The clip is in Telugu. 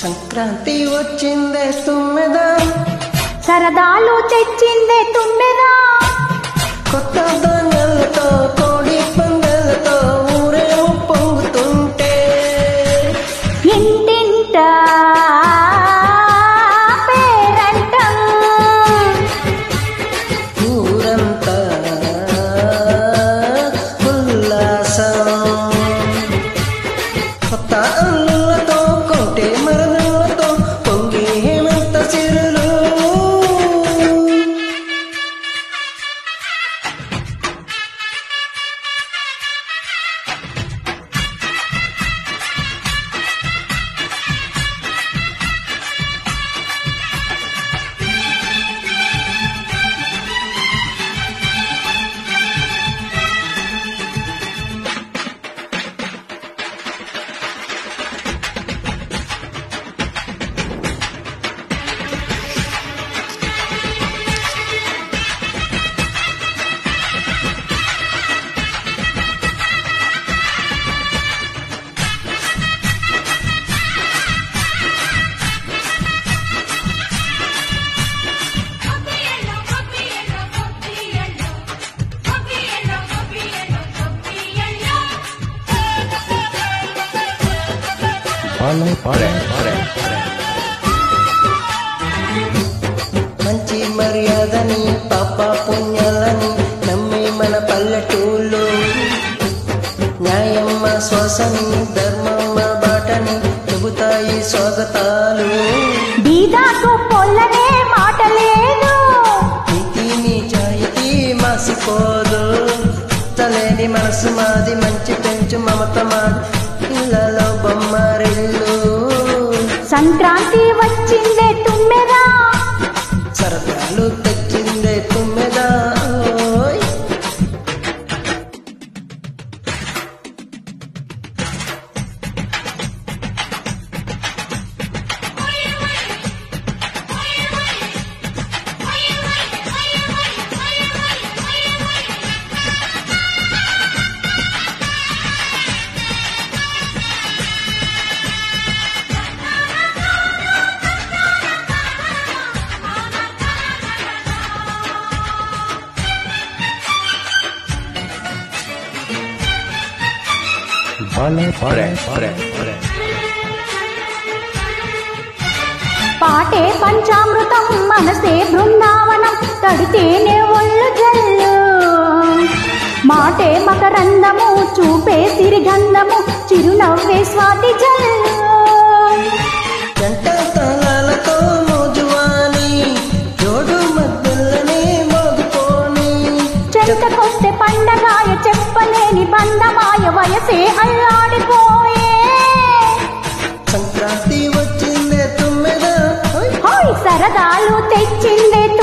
సంక్రాంతి వచ్చిందే తుమ్మెదా? సరదాలు తెచ్చిందే తుమ్మెదా? కొత్త ధాన్యాలతో కోడి పందాలతో ఊరేమో పొంగుతుంటే ఇంటింట పేరంటం. ఊరంతా ఉల్లాసం. కొత్త మంచి మర్యాదని పాప పుణ్యాలని నమ్మి మన పల్లెటూళ్ళు. న్యాయమ్మ శ్వాసని ధర్మమ్మ బాటని చెబుతాయి స్వాగతాలు. బీదాకు పొల్లనే మాట లేదు నీతి నిజాయితీ మాసిపోదు. తలేని మనసు మాది మంచి పెంచు మమత మాది. ఇళ్ళలో బొమ్మరిల్లు సంక్రాంతి వచ్చిందే పాటే పంచామృతం మనసే బృందావనం తడితేనే ఒళ్ళు జల్లు. మాటే మకరందము చూపే సిరిగంధము చిరునవ్వే స్వాతి జల్లు. చెంతకొస్తే పండగాయ చెప్పలేని బంధమాయ వయసే అల్లాడిపోయే വെച്ചിന്റെ